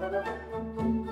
Müzik